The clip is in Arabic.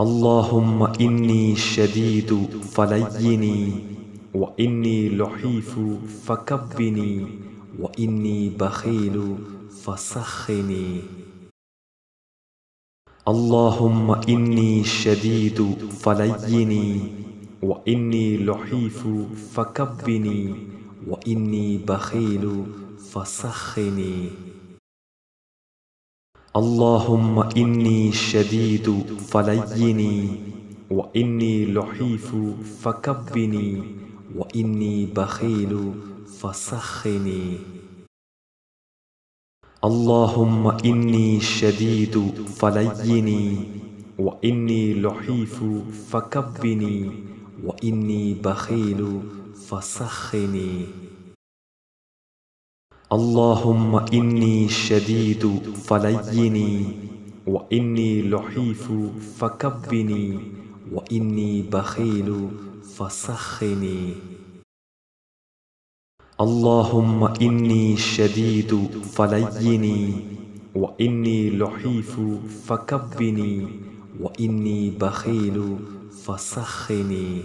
اللهم إني شديد فليني وإني لحيف فكبني وإني بخيل فسخني. اللهم إني شديد فليني وإني لحيف فكبني وإني بخيل فسخني. اللهم إني شديد فليني وإني لحيف فكبني وإني بخيل فسخني. اللهم إني شديد فليني وإني لحيف فكبني وإني بخيل فسخني. اللهم إني شديد فليني وإني لحيف فكبني وإني بخيل فسخني. اللهم إني شديد فليني وإني لحيف فكبني وإني بخيل فسخني.